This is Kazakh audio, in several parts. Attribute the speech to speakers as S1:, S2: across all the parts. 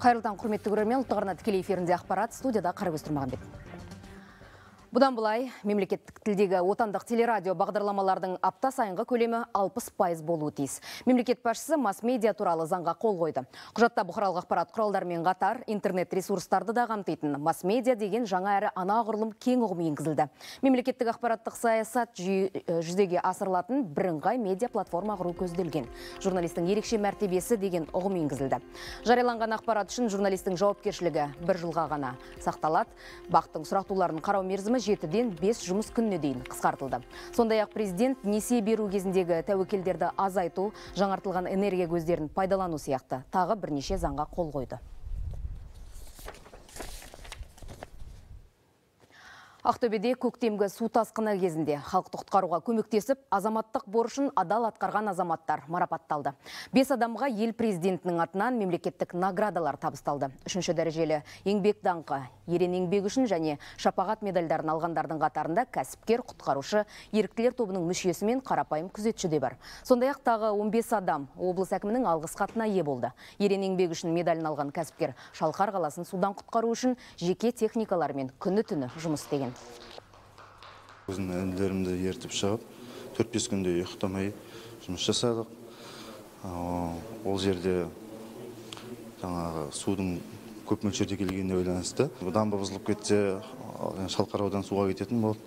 S1: қайырлы таң құрметті көрермен. Ұлттық арна тікелей эфирінде ақпарат. Студияда қарагөз тұрмағанбет. Бұдан бұлай, мемлекеттік тілдегі отандық телерадио бағдарламалардың апта сайынғы көлемі 60 пайыз болуы тиіс. Мемлекет басшысы масс-медиа туралы заңға қол қойды. Құжатта бұқаралық ақпарат құралдарымен қатар интернет ресурстарды да қамтитын масс-медиа деген жаңа әрі анағұрлым кең ұғым енгізілді. Мемлекеттік ақпараттық саясат жүзеге асырылатын бірыңғай медиа платформа құру көзделген. Журналистің ерекше мәртебесі деген ұғым енгізілді. Жарияланған ақпарат үшін журналистің жауапкершілігі бір жылға ғана сақталады. Бақтың сұрақтуларын қарау мерзімі жетіден бес жұмыс күніне дейін қысқартылды. Сондай ақ президент несие беру кезіндегі тәуекелдерді азайту, жаңартылған энергия көздерін пайдалану сияқты тағы бірнеше заңға қол қойды. Ақтөбеде көктемгі су тасқыны кезінде халықты құтқаруға көмектесіп, азаматтық борышын адал атқарған азаматтар марапатталды. Бес адамға ел президентінің атынан мемлекеттік наградалар табысталды. Үшінші дәрежелі еңбек даңқы, ерен еңбек үшін және шапағат медальдарын алғандардың қатарында кәсіпкер, құтқарушы, еріктілер тобының мүшесі мен қарапайым күзетші де бар. Сондай ақ тағы 15 адам облыс әкімінің алғыс хатына ие болды. Ерен еңбек үшін медалін алған кәсіпкер Шалқар қаласын судан құтқару үшін жеке техникалармен күні түні жұмыс істеген
S2: өзімнің інілерімді ертіп шығып төрт бес күнде ұйықтамай жұмыс жасадық. Ол жерде жаңағы судың көп мөлшерде келгеніне байланысты дамба бұзылып кетсе шалқар ауданы суға кететін болды.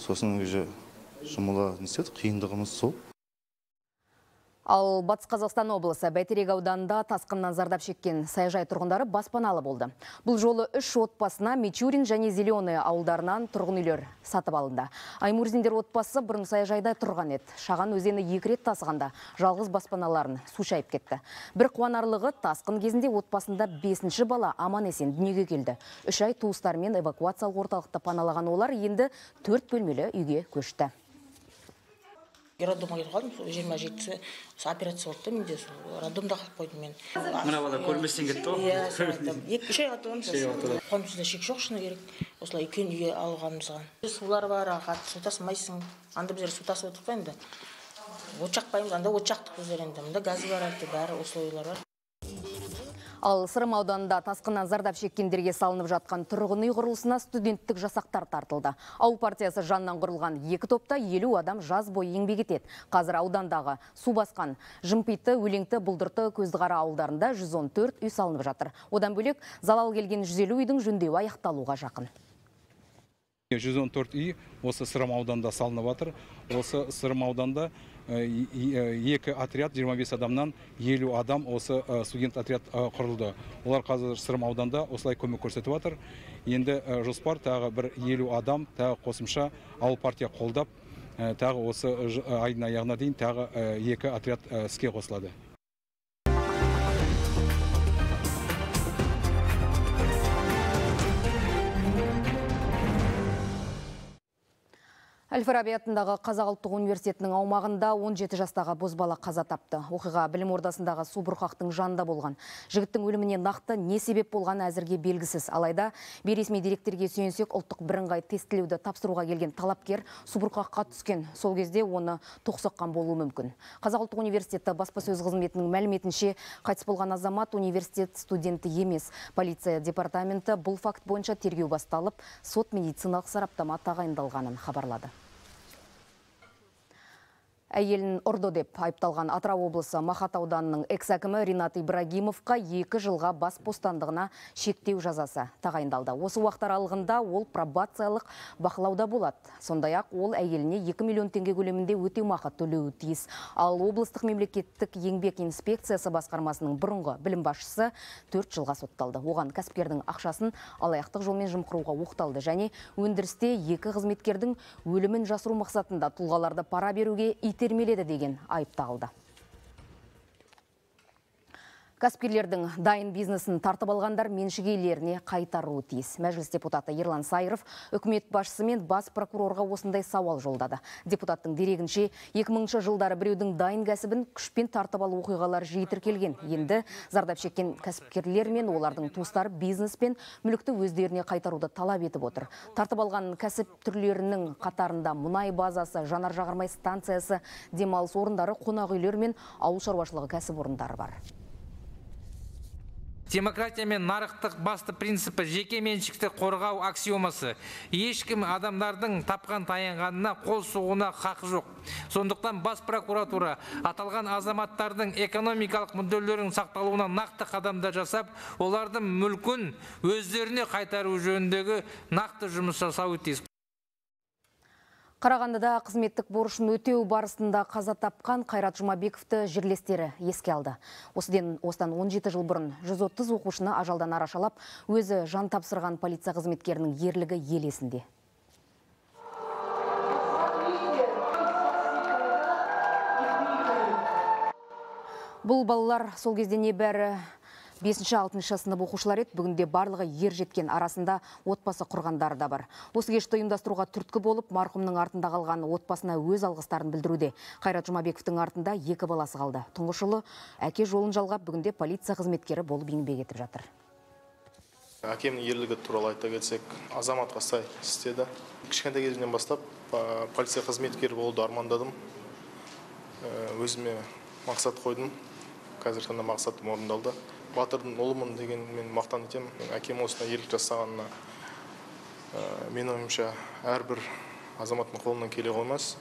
S2: Сосын уже жұмыла не істедік қиындығымыз сол.
S1: Ал Батыс Қазақстан облысы Бәйтерек ауданында тасқыннан зардап шеккен саяжай тұрғындары баспаналы болды. Бұл жолы үш отбасына Мичурин және Зеленый ауылдарынан тұрғын үйлер сатып алынды. Аймурзиндер отбасы бұрын саяжайда тұрған еді. Шаған өзені екі рет тасығанда жалғыз баспаналарын су шайып кетті. Бір қуанарлығы тасқын кезінде отбасында бесінші бала аман есен дүниеге келді. Үш ай туыстарымен эвакуациялық орталықта паналаған олар енді төрт бөлмелі үйге көшті
S3: роддомға кетіп қалдым сол жиырма жетісі сол операция болды да менде сол роддомда қалып қойдым мен.
S4: Мына бала көрместен кетті ғой.
S3: иә екі үш айға тұрдым қолымызда шек жоқ шыны керек. Осылай үлкен үйге алғанымызға сулар бар қатты су тасымайсың. Анда біздер су тасып отырмық па енді. От жақпаймыз анда от жақтық біздер енді. Мында газ бар әйтеуір бәрі условиялар бар.
S1: Ал Сырым ауданында тасқыннан зардап шеккендерге салынып жатқан тұрғын үй құрылысына студенттік жасақтар тартылды. Ауыл партиясы жаннан құрылған екі топта елу адам жаз бойы еңбек етеді. Қазір аудандағы су басқан Жымпиты, Өлеңті, Бұлдырты, Көздіғара ауылдарында 114 үй салынып жатыр. Одан бөлек залал келген 150 үйдің жөндеуі аяқталуға жақын.
S5: 114 үй осы Сырым ауданында салынып жатыр. Осы Сырым ауданында екі отряд 25 адамнан 50 адам осы студент отряд құрылды. Олар қазір сырым ауданда осылай көмек көрсетіп жатыр енді жоспар тағы бір 50 адам тағы қосымша ауыл партия қолдап тағы осы айдың аяғына дейін тағы екі отряд іске қосылады.
S1: Әл-Фараби атындағы Қазақ ұлттық университетінің аумағында 17 жастағы бозбала қаза тапты. Оқиға білім ордасындағы су бұрқақтың жанында болған. Жігіттің өліміне нақты не себеп болған әзірге белгісіз. Алайда бейресми директорге сүйенсек ұлттық бірыңғай тестілеуді тапсыруға келген талапкер су бұрқаққа түскен. Сол кезде оны тоқсыққан болуы мүмкін. Қазақ ұлттық университеті баспасөз қызметінің мәліметінше қайтыс болған азамат университет студенті емес. Полиция департаменті бұл факт бойынша тергеу басталып, сот медициналық сараптама тағайындалғанын хабарлады әйелін ұрды деп айыпталған Атырау облысы Махат ауданының экс-әкімі Ринат Ибрагимовқа екі жылға бас бостандығына шектеу жазасы тағайындалды. Осы уақыт аралығында ол пробациялық бақылауда болады. Сондай-ақ ол әйеліне 2 миллион теңге көлемінде өтемақы төлеуі тиіс. Ал облыстық мемлекеттік еңбек инспекциясы басқармасының бұрынғы білім басшысы 4 жылға сотталды. Оған кәсіпкердің ақшасын алаяқтық жолмен жымқыруға оқталды және өндірісте екі қызметкердің өлімін жасыру мақсатында тұлғаларды пара беруге ит итермеледі деген айып тағылды. Кәсіпкерлердің дайын бизнесін тартып алғандар меншік иелеріне қайтаруы тиіс. Мәжіліс депутаты Ерлан Сайыров үкімет басшысы мен бас прокурорға осындай сауал жолдады. Депутаттың дерегінше 2000 жылдары біреудің дайын кәсібін күшпен тартып алу оқиғалары жиі тіркелген. Енді зардап шеккен кәсіпкерлер мен олардың туыстары бизнес пен мүлікті өздеріне қайтаруды талап етіп отыр. Тартып алған кәсіп түрлерінің қатарында мұнай базасы, жанар жағармай станциясы, демалыс орындары, қонақ үйлер мен ауыл шаруашылығы кәсіп орындары бар
S6: демократия мен нарықтық басты принципі жеке меншікті қорғау аксиомасы. Ешкім адамдардың тапқан таянғанына қол соғуына хақы жоқ. Сондықтан бас прокуратура аталған азаматтардың экономикалық мүдделерінің сақталуына нақты қадамдар жасап олардың мүлкін өздеріне қайтару жөніндегі нақты жұмыс жасауы тиіс.
S1: Қарағандыда қызметтік борышын өтеу барысында қаза тапқан Қайрат Жұмабековті жерлестері еске алды. Осыден осыдан 17 жыл бұрын 130 оқушыны ажалдан арашалап, өзі жан тапсырған полиция қызметкерінің ерлігі ел есінде. Бұл балалар сол кезде небәрі бесінші алтыншы сынып оқушылар еді. Бүгінде барлығы ер жеткен арасында отбасы құрғандары да бар. Осы кешті ұйымдастыруға түрткі болып марқұмның артында қалған отбасына өз алғыстарын білдіруде. Қайрат жұмабековтің артында екі баласы қалды. Тұңғыш ұлы әке жолын жалғап бүгінде полиция қызметкері болып еңбек етіп жатыр.
S7: Әкемнің ерлігі туралы айта кетсек азаматқа сай істеді. Кішкентай кезімнен бастап полиция қызметкері болуды армандадым. Ә, өзіме мақсат қойдым. Қазіргі таңда мақсатым орындалды. Батырдың ұлымын деген мен мақтан етемін. Мен әкем осындай ерлік жасағанына ә, менің ойымша әрбір азаматтың қолынан келе қоймас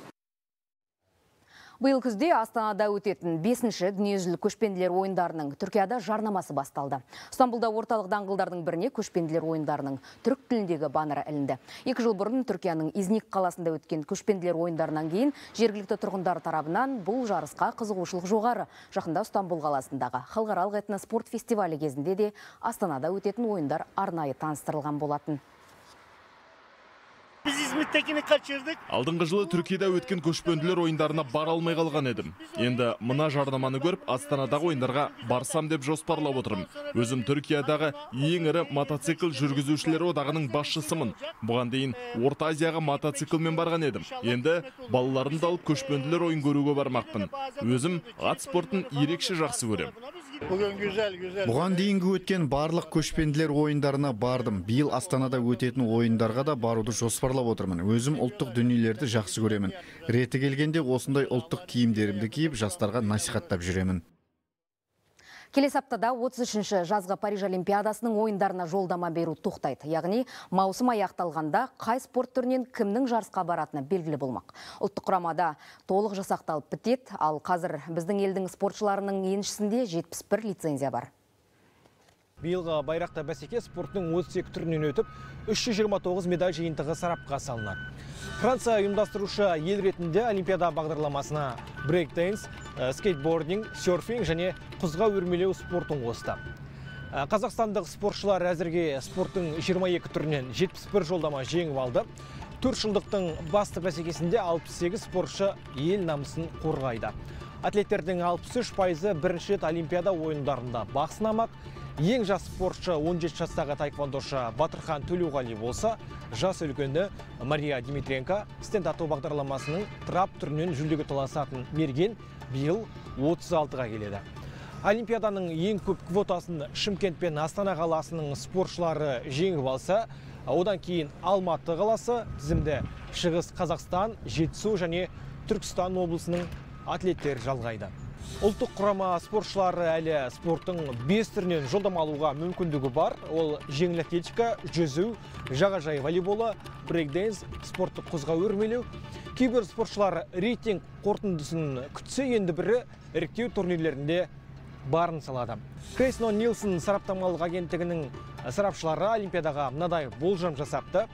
S1: Биыл күзде Астанада өтетін бесінші дүниежүзілік көшпенділер ойындарының Түркияда жарнамасы басталды. Стамбулда орталық даңғылдардың біріне көшпенділер ойындарының түрік тіліндегі баннері ілінді. Екі жыл бұрын Түркияның Изник қаласында өткен көшпенділер ойындарынан кейін жергілікті тұрғындар тарабынан бұл жарысқа қызығушылық жоғары. Жақында Стамбул қаласындағы халықаралық этноспорт фестивалі кезінде де Астанада өтетін ойындар арнайы таныстырылған болатын.
S8: Kaçırdık.
S9: алдыңғы жылы түркияда өткен көшпенділер ойындарына бара алмай қалған едім. Енді мына жарнаманы көріп астанадағы ойындарға барсам деп жоспарлап отырмын. Өзім түркиядағы ең ірі мотоцикл жүргізушілер одағының басшысымын. Бұған дейін орта азияға мотоциклмен барған едім. Енді балаларымды алып көшпенділер ойын көруге бармақпын. Өзім ат спортын ерекше жақсы көремін.
S10: Бұған дейінгі өткен барлық көшпенділер ойындарына бардым. Биыл астанада өтетін ойындарға да баруды жоспарлап отырмын. Өзім ұлттық дүниелерді жақсы көремін. Реті келгенде осындай ұлттық киімдерімді киіп жастарға насихаттап жүремін.
S1: Келесі аптада 33-ші жазғы Париж Олимпиадасының ойындарына жолдама беру тоқтайды. Яғни маусым аяқталғанда қай спорт түрінен кімнің жарысқа баратыны белгілі болмақ. Ұлттық құрамада толық жасақталып бітеді, ал қазір біздің елдің спортшыларының еншісінде 71 лицензия бар.
S11: биылғы байрақты бәсеке спорттың 32 түрінен өтіп 329 медаль жиынтығы сарапқа салынады франция ұйымдастырушы ел ретінде олимпиада бағдарламасына брейк-дэнс скейтбординг серфинг және құзға өрмелеу спортын қосты. Ә, қазақстандық спортшылар әзірге спорттың 22 түрінен 71 жолдама жеңіп алды. Төрт жылдықтың басты бәсекесінде 68 спортшы ел намысын қорғайды. Атлеттердің 63 пайызы бірінші рет олимпиада ойындарында бақ сынамақ ең жас спортшы 17 жастағы таэквондошы батырхан төлеуғали болса жас үлкені мария дмитренко стенд ату бағдарламасының трап түрінен жүлдеге таласатын мерген биыл 36-ға келеді. Олимпиаданың ең көп квотасын шымкент пен астана қаласының спортшылары жеңіп алса одан кейін алматы қаласы тізімді шығыс қазақстан жетісу және түркістан облысының атлеттері жалғайды. Ұлттық құрама спортшылары әлі спорттың бес түрінен жолдама алуға мүмкіндігі бар. Ол жеңіл атлетика жүзу жағажай волейболы брейкденс спорттық құзға өрмелеу. Кейбір спортшылар рейтинг қорытындысын күтсе енді бірі іріктеу турнирлерінде барын салады. Крейсон нилсон сараптамалық агенттігінің сарапшылары олимпиадаға мынадай болжам жасапты.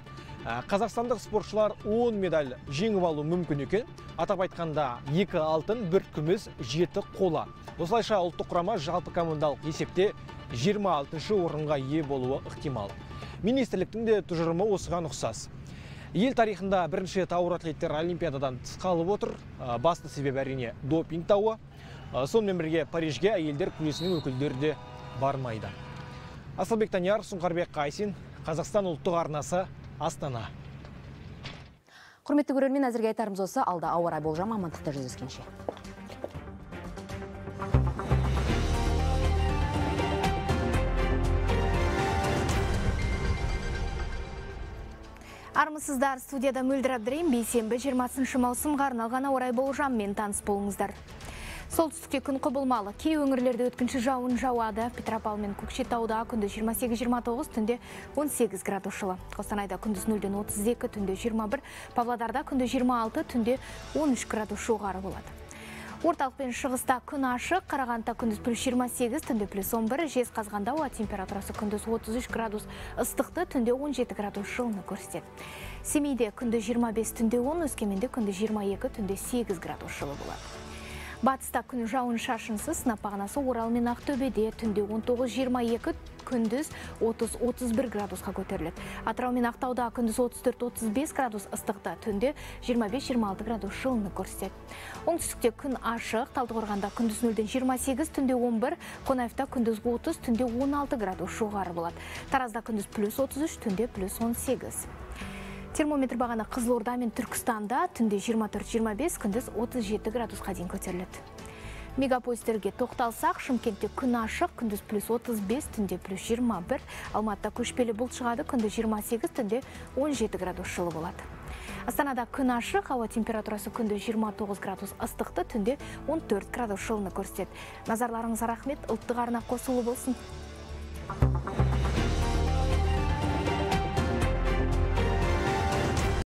S11: Қазақстандық спортшылар 10 медаль жеңіп алу мүмкін екен. Атап айтқанда екі алтын бір күміс жеті қола. Осылайша ұлттық құрама жалпы командалық есепте 26 орынға ие болуы ықтимал. Министрліктің де тұжырымы осыған ұқсас. Ел тарихында бірінші рет ауыр атлеттер олимпиададан тыс қалып отыр. Ә, басты себеп әрине допинг дауы Ә, сонымен бірге парижге әйелдер күресінің өкілдері де бармайды. Асылбек данияр сұңқарбек қайсин қазақстан ұлттық арнасы астана
S1: Құрметті көрермен әзірге айтарымыз осы, алда ауа райы болжамы амандықта жүздескенше.
S12: Армысыздар студияда Мөлдір Абдырайым бейсенбі 20 маусымға арналған ауа райы болжаммен таныс болыңыздар. Солтүстікте күн құбылмалы. Кей өңірлерде өткінші жауын жауады. Петропавл мен Көкшетауда күндіз 28-29, түнде 18 градус жылы. Қостанайда күндіз 0-ден 32, түнде 21, Павлодарда күндіз 26, түнде 13 градус жоғары болады. Орталық пен шығыста күн ашық, Қарағандыда күндіз плюс 28, түнде плюс 11, Жезқазғанда ауа температурасы күндіз 33 градус ыстықты, түнде 17 градус жылыны көрсетеді. Семейде күнді 25, түнде 10, Өскеменде күнді 22, түнде 8 градус жылы болады. Батыста күн жауын шашынсыз, сынап бағанасы Орал мен Ақтөбеде түнде 19-22, күндіз 30-31 градусқа көтеріледі. Атырау мен Ақтауда күндіз 34-35 градус ыстықта, түнде 25-26 градус жылыны көрсетеді. Оңтүстікте күн ашық, Талдықорғанда күндіз 0-ден 28, түнде 11, Қонаевта күндіз 30, түнде 16 градус жоғары болады. Таразда күндіз плюс 33, түнде плюс 18. Термометр бағаны Қызылорда мен Түркістанда түнде 24-25, күндіз 37 градусқа дейін көтеріледі. Мегаполистерге тоқталсақ, Шымкентте күн ашық, күндіз плюс 35, түнде плюс 21, Алматыда көшпелі бұлт шығады, күнде 28, түнде 17 градус жылы болады. Астанада күн ашық, ауа температурасы күнде 29 градус ыстықты, түнде 14 градус жылыны көрсетеді. Назарларыңызға рахмет, ұлттық арна қосылы болсын.